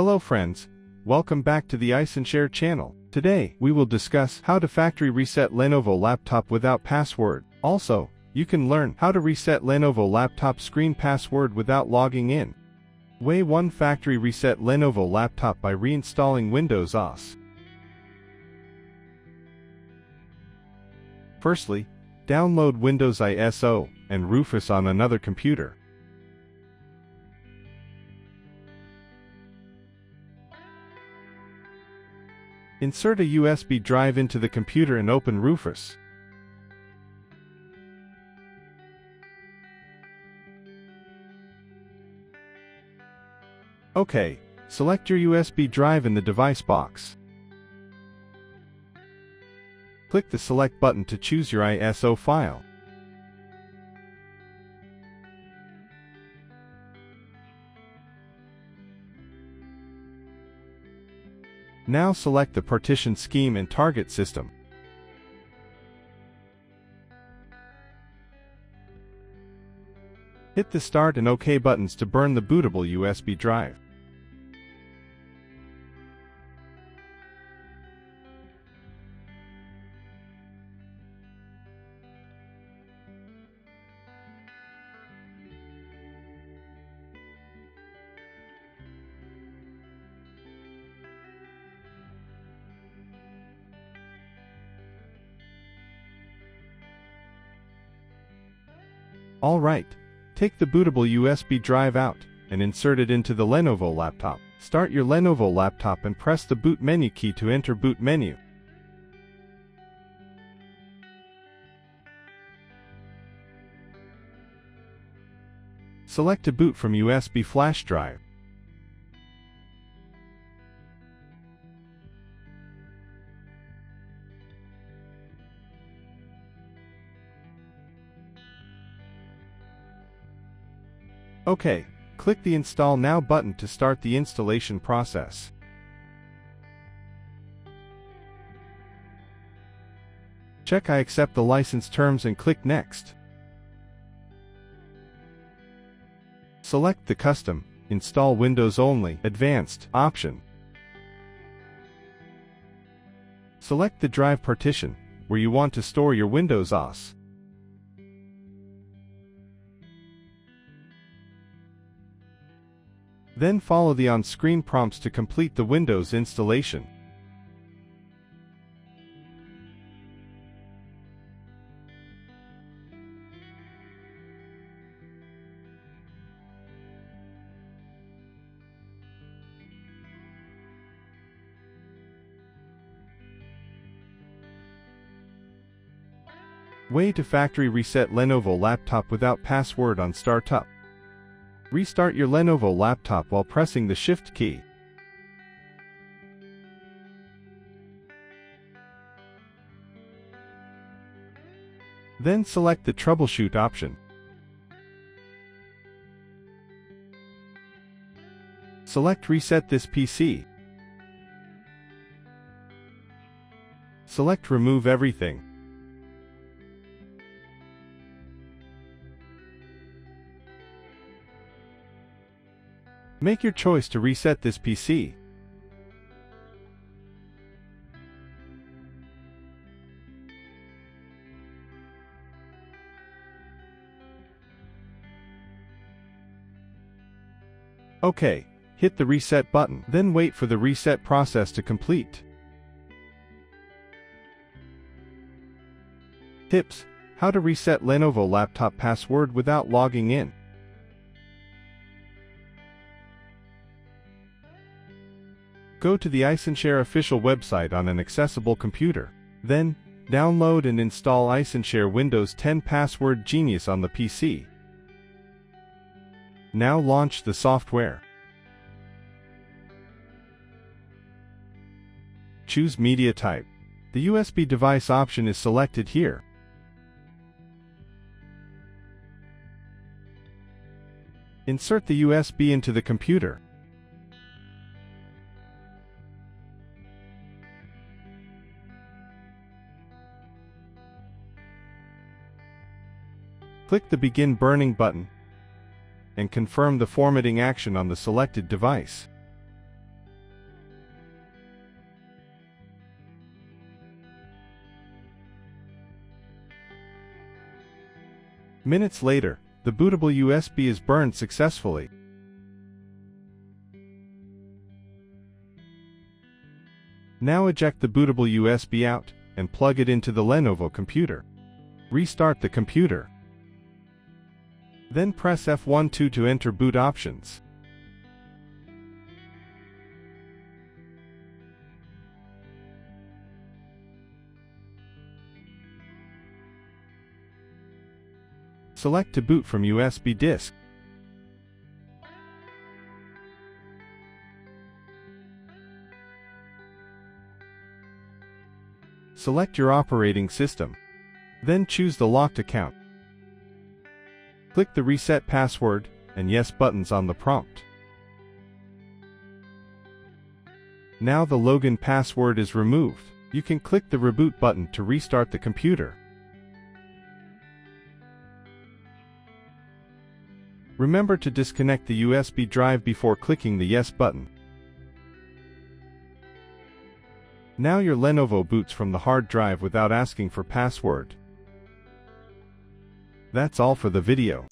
Hello friends, welcome back to the iSunshare channel. Today, we will discuss how to factory reset Lenovo laptop without password. Also, you can learn how to reset Lenovo laptop screen password without logging in. Way 1 Factory Reset Lenovo laptop by reinstalling Windows OS. Firstly, download Windows ISO and Rufus on another computer. Insert a USB drive into the computer and open Rufus. OK, select your USB drive in the device box. Click the Select button to choose your ISO file. Now select the partition scheme and target system. Hit the Start and OK buttons to burn the bootable USB drive. Alright, take the bootable USB drive out and insert it into the Lenovo laptop. Start your Lenovo laptop and press the boot menu key to enter boot menu. Select a boot from USB flash drive. OK, click the Install Now button to start the installation process. Check I accept the license terms and click Next. Select the Custom, Install Windows Only, Advanced option. Select the drive partition, where you want to store your Windows OS. Then follow the on-screen prompts to complete the Windows installation. Way to factory reset Lenovo laptop without password on startup. Restart your Lenovo laptop while pressing the Shift key. Then select the Troubleshoot option. Select Reset this PC. Select Remove Everything. Make your choice to reset this PC. OK, hit the reset button, then wait for the reset process to complete. Tips, how to reset Lenovo laptop password without logging in. Go to the iSunshare official website on an accessible computer. Then, download and install iSunshare Windows 10 Password Genius on the PC. Now launch the software. Choose media type. The USB device option is selected here. Insert the USB into the computer. Click the Begin Burning button and confirm the formatting action on the selected device. Minutes later, the bootable USB is burned successfully. Now eject the bootable USB out and plug it into the Lenovo computer. Restart the computer. Then press F12 to enter boot options. Select to boot from USB disk. Select your operating system. Then choose the locked account. Click the Reset Password and Yes buttons on the prompt. Now the login password is removed. You can click the Reboot button to restart the computer. Remember to disconnect the USB drive before clicking the Yes button. Now your Lenovo boots from the hard drive without asking for password. That's all for the video.